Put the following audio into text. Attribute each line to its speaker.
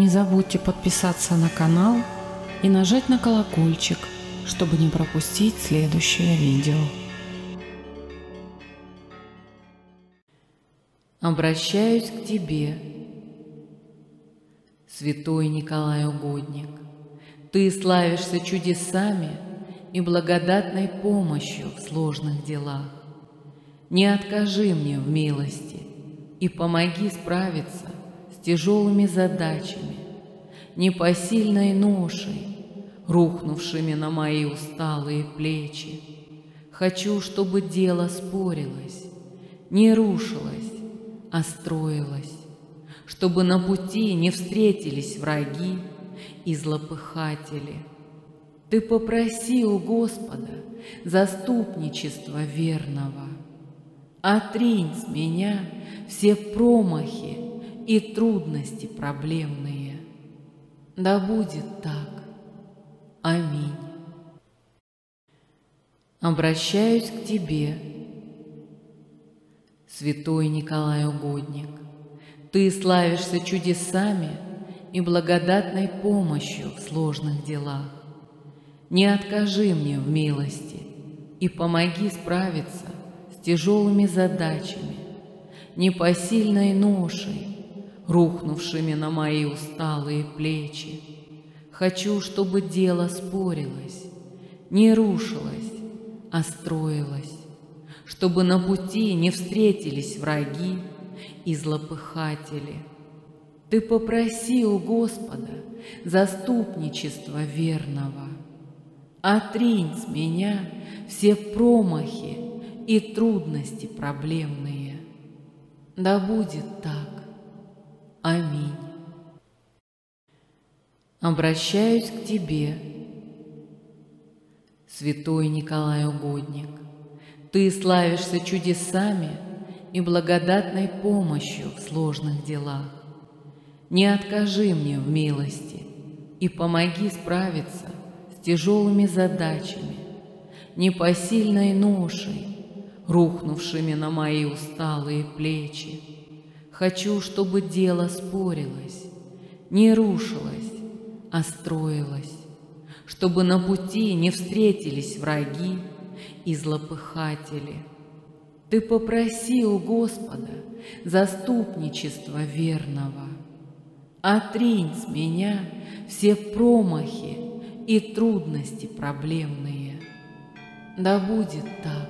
Speaker 1: Не забудьте подписаться на канал и нажать на колокольчик, чтобы не пропустить следующее видео. Обращаюсь к тебе, святой Николай Угодник. Ты славишься чудесами и благодатной помощью в сложных делах. Не откажи мне в милости и помоги справиться тяжелыми задачами, непосильной ношей, рухнувшими на мои усталые плечи. Хочу, чтобы дело спорилось, не рушилось, а строилось, чтобы на пути не встретились враги и злопыхатели. Ты попроси у Господа заступничества верного. Отринь с меня все промахи и трудности проблемные. Да будет так. Аминь. Обращаюсь к Тебе, Святой Николай Угодник. Ты славишься чудесами и благодатной помощью в сложных делах. Не откажи мне в милости и помоги справиться с тяжелыми задачами, непосильной ношей, рухнувшими на мои усталые плечи. Хочу, чтобы дело спорилось, не рушилось, а строилось, чтобы на пути не встретились враги и злопыхатели. Ты попроси у Господа заступничества верного. Отринь с меня все промахи и трудности проблемные. Да будет так. Обращаюсь к Тебе, Святой Николай Угодник. Ты славишься чудесами и благодатной помощью в сложных делах. Не откажи мне в милости и помоги справиться с тяжелыми задачами, непосильной ношей, рухнувшими на мои усталые плечи. Хочу, чтобы дело спорилось, не рушилось, строилось, чтобы на пути не встретились враги и злопыхатели. Ты попроси у Господа заступничества верного. Отринь с меня все промахи и трудности проблемные. Да будет так.